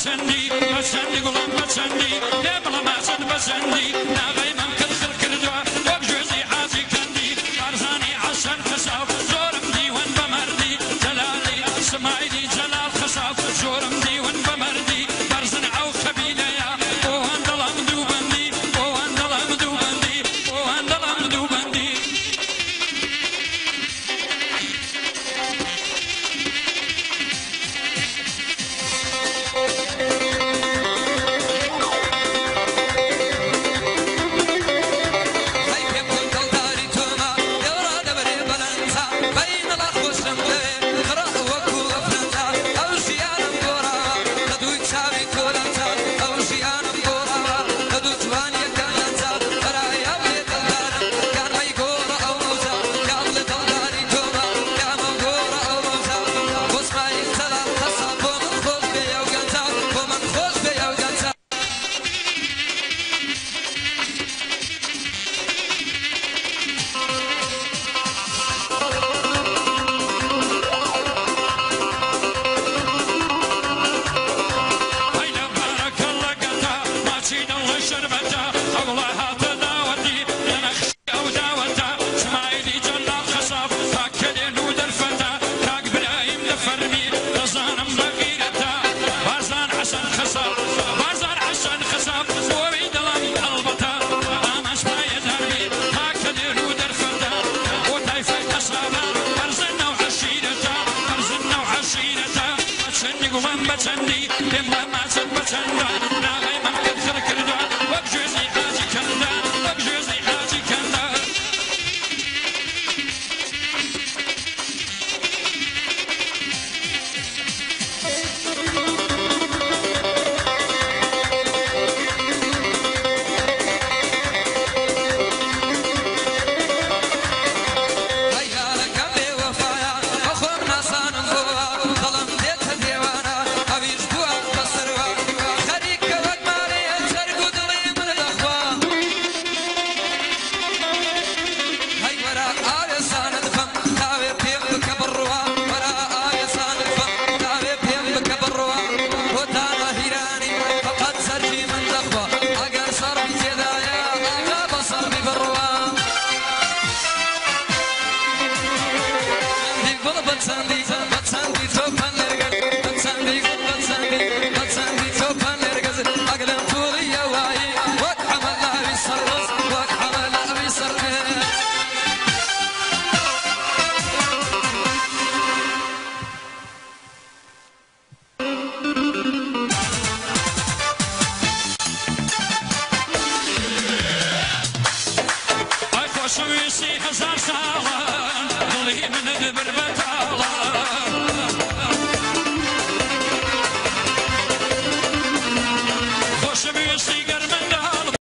sen değil, ben sen değil, ulan ben 层层递